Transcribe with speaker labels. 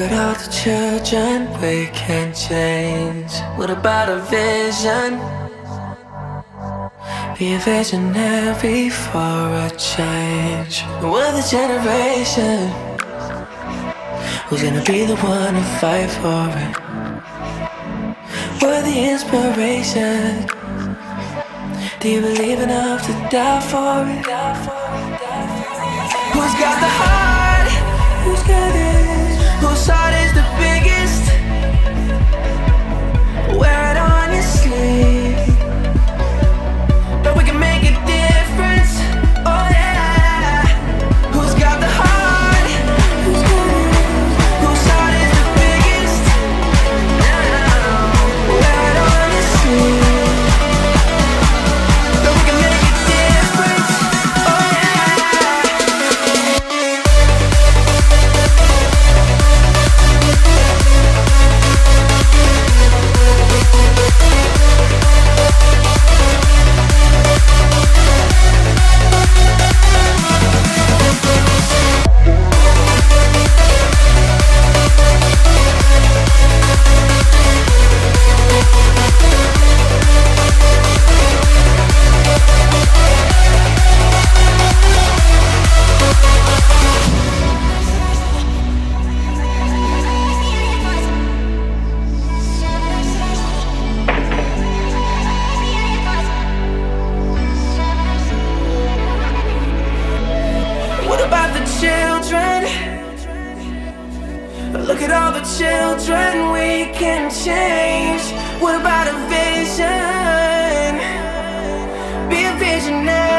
Speaker 1: about the children we can change? What about a vision? Be a visionary for a change. We're the generation who's gonna be the one to fight for it. We're the inspiration. Do you believe enough to die for it? Who's got the heart? Who's got it? But look at all the children we can change. What about a vision? Be a visionary